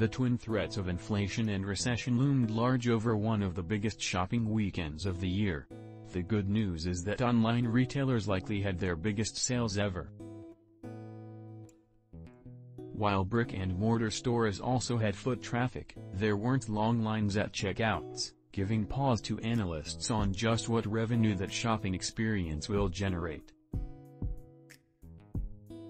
The twin threats of inflation and recession loomed large over one of the biggest shopping weekends of the year. The good news is that online retailers likely had their biggest sales ever. While brick-and-mortar stores also had foot traffic, there weren't long lines at checkouts, giving pause to analysts on just what revenue that shopping experience will generate.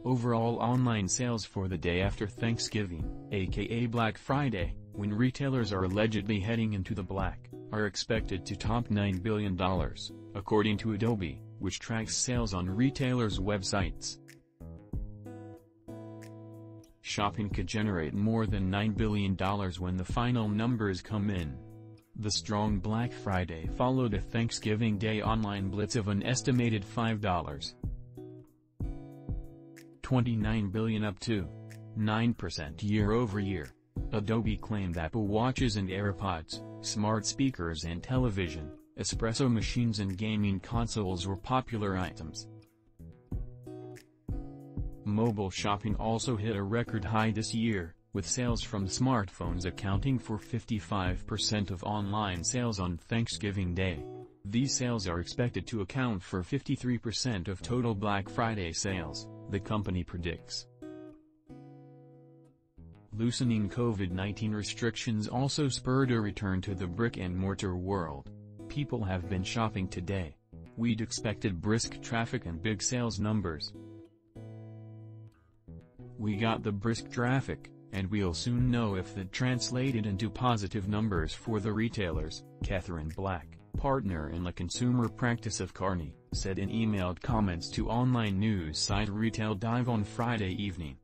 Overall online sales for the day after Thanksgiving, aka Black Friday, when retailers are allegedly heading into the black, are expected to top $9 billion, according to Adobe, which tracks sales on retailers' websites. Shopping could generate more than $9 billion when the final numbers come in. The strong Black Friday followed a Thanksgiving Day online blitz of an estimated $5. 29 billion up to 9% year-over-year. Adobe claimed Apple Watches and AirPods, smart speakers and television, espresso machines and gaming consoles were popular items. Mobile shopping also hit a record high this year, with sales from smartphones accounting for 55% of online sales on Thanksgiving Day. These sales are expected to account for 53% of total Black Friday sales the company predicts. Loosening COVID-19 restrictions also spurred a return to the brick-and-mortar world. People have been shopping today. We'd expected brisk traffic and big sales numbers. We got the brisk traffic, and we'll soon know if that translated into positive numbers for the retailers, Katherine Black, partner in the consumer practice of Kearney, said in emailed comments to online news site Retail Dive on Friday evening.